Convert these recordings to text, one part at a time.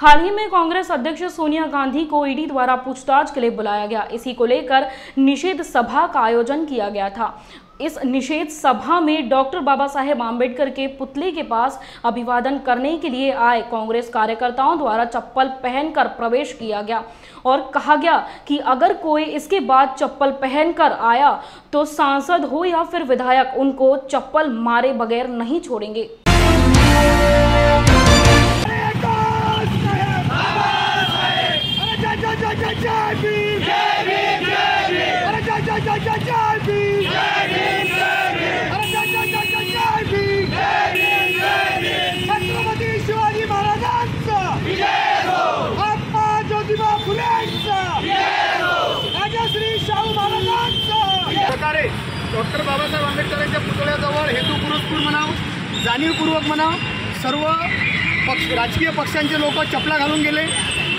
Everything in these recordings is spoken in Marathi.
हाल ही में कांग्रेस अध्यक्ष सोनिया गांधी को ईडी द्वारा पूछताछ के लिए बुलाया गया। इसी को लेकर निषेध सभा का आयोजन किया गया था। इस निषेध सभा में डॉक्टर बाबा साहेब आम्बेडकर के पुतले के पास अभिवादन करने के लिए आए कांग्रेस कार्यकर्ताओं द्वारा चप्पल पहनकर प्रवेश किया गया और कहा गया कि अगर कोई इसके बाद चप्पल पहनकर आया तो सांसद हो या फिर विधायक, उनको चप्पल मारे बगैर नहीं छोड़ेंगे। डॉक्टर बाबासाहेब आंबेडकरांच्या पुतळ्याजवळ हेतू पुरस्पूर म्हणाव जाणीवपूर्वक म्हणाव सर्व पक्ष राजकीय पक्षांचे लोक चपला घालून गेले.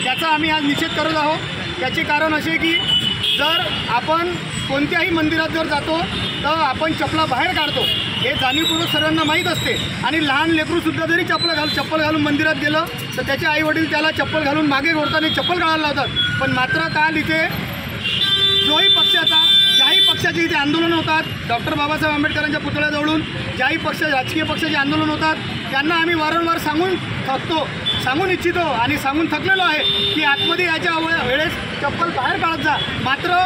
त्याचा आम्ही आज निषेध करत आहोत. त्याचे कारण असे की जर आपण कोणत्याही मंदिरात जर जातो तर आपण चपला बाहेर काढतो. हे जाणीवपूर्वक सर्वांना माहीत असते. आणि लहान लेकरूसुद्धा जरी चपला घाल चप्पल घालून मंदिरात गेलं तर त्याचे आईवडील त्याला चप्पल घालून मागे ओढताना चप्पल काढायला लावतात. पण मात्र काल इथे जोही पक्षाचा ज्याही पक्षाचे इथे आंदोलन होतात डॉक्टर बाबासाहेब आंबेडकरांच्या पुतळ्याजवळून ज्याही पक्ष राजकीय पक्षाचे आंदोलन होतात त्यांना आम्ही वारंवार सांगून थकतो सांगून इच्छितो आणि सांगून थकलेलो आहे की आतमध्ये याच्या वेळेस चप्पल बाहेर काढत जा. मात्र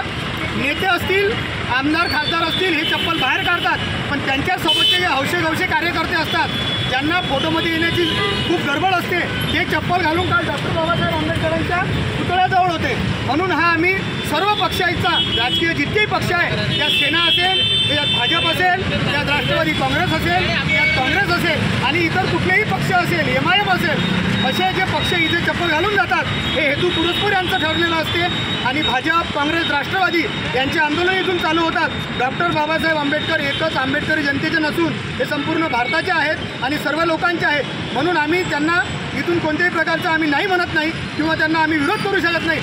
नेते असतील आमदार खासदार असतील हे चप्पल बाहेर काढतात. पण त्यांच्यासोबतचे जे हौशे गवशे कार्यकर्ते असतात ज्यांना फोटोमध्ये येण्याची खूप गडबड असते ते चप्पल घालून काल डॉक्टर बाबासाहेब आंबेडकरांच्या पुतळ्याजवळ होते. म्हणून हा आम्ही सर्व पक्षांचा राजकीय जितकेही पक्ष आहे त्यात सेना असेल त्यात भाजप असेल त्यात राष्ट्रवादी काँग्रेस असेल त्यात काँग्रेस असेल आणि इतर कुठलेही पक्ष असेल एम आय एम असेल असे जे पक्ष इथे चप्पल घालून जातात हे हेतू पुरस्पूर यांचं ठरलेलं असते. आणि भाजप काँग्रेस राष्ट्रवादी यांचे आंदोलन इथून चालू होतात. डॉक्टर बाबासाहेब आंबेडकर एकच आंबेडकरी जनतेचे नसून हे संपूर्ण भारताचे आहेत आणि सर्व लोकांचे आहेत. म्हणून आम्ही त्यांना इथून कोणत्याही प्रकारचं आम्ही नाही म्हणत नाही किंवा त्यांना आम्ही विरोध करू शकत नाही.